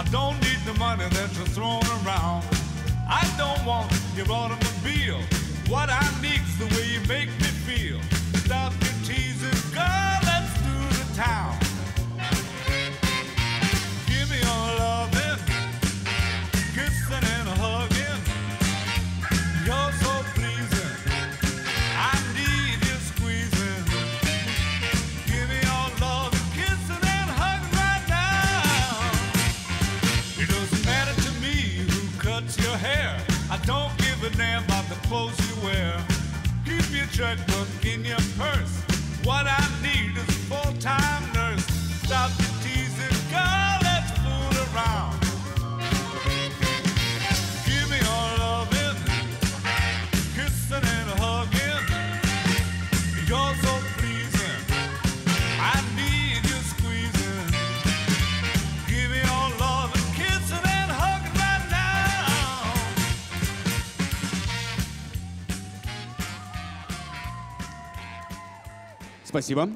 I don't need the money that you're throwing around. I don't want your automobile. What I need I don't give a damn about the clothes you wear. Keep your checkbook in your purse. What I need Спасибо.